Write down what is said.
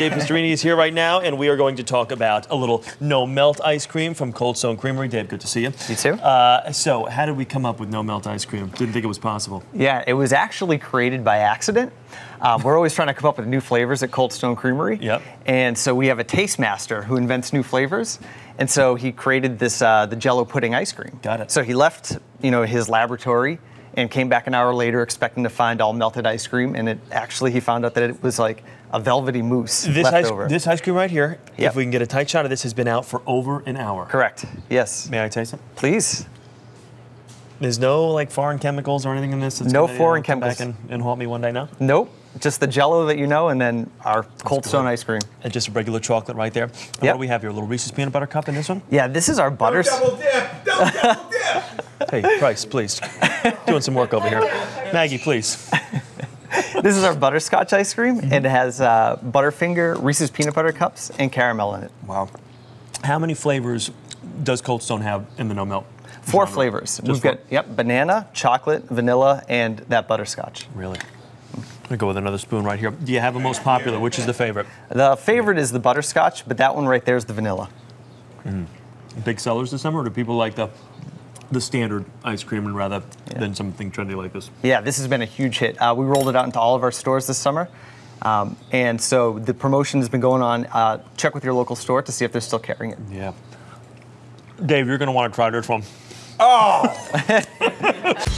Dave Pistorino is here right now, and we are going to talk about a little no melt ice cream from Cold Stone Creamery. Dave, good to see you. You too. Uh, so, how did we come up with no melt ice cream? Didn't think it was possible. Yeah, it was actually created by accident. Um, we're always trying to come up with new flavors at Cold Stone Creamery. Yep. And so we have a taste master who invents new flavors. And so he created this uh, the Jello pudding ice cream. Got it. So he left, you know, his laboratory and came back an hour later expecting to find all melted ice cream. And it actually he found out that it was like a velvety mousse This left ice, over. this ice cream right here, Yep. if we can get a tight shot of this, has been out for over an hour. Correct. Yes. May I taste it? Please. There's no like foreign chemicals or anything in this. that's No gonna, you foreign know, come Back chemicals. and, and haunt me one day now. Nope. Just the Jello that you know, and then our Cold Stone ice cream. And just a regular chocolate right there. And What do we have here? A little Reese's peanut butter cup in this one. Yeah, this is our butter. Double dip! Don't double dip! Hey, Price, please. Doing some work over here. Maggie, please. This is our butterscotch ice cream, and it has uh, Butterfinger, Reese's peanut butter cups, and caramel in it. Wow. How many flavors does Cold Stone have in the no melt? Four genre? flavors. Just We've four? got yep, banana, chocolate, vanilla, and that butterscotch. Really? I'm gonna go with another spoon right here. Do you have a most popular? Which is the favorite? The favorite is the butterscotch, but that one right there is the vanilla. Big sellers this summer, or do people like the the standard ice cream and rather than something trendy like this? Yeah, this has been a huge hit. Uh, we rolled it out into all of our stores this summer. Um, and so the promotion has been going on. Uh, check with your local store to see if they're still carrying it. Yeah. Dave, you're gonna want to try this one.